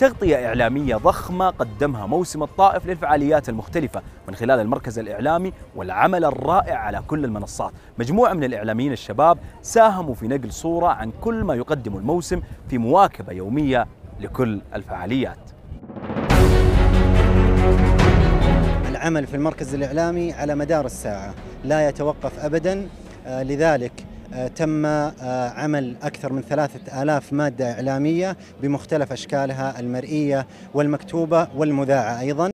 تغطية إعلامية ضخمة قدمها موسم الطائف للفعاليات المختلفة من خلال المركز الإعلامي والعمل الرائع على كل المنصات. مجموعة من الإعلاميين الشباب ساهموا في نقل صورة عن كل ما يقدم الموسم في مواكبة يومية لكل الفعاليات. العمل في المركز الإعلامي على مدار الساعة لا يتوقف أبدا آه، لذلك تم آه، عمل أكثر من ثلاثة آلاف مادة إعلامية بمختلف أشكالها المرئية والمكتوبة والمذاعة أيضا.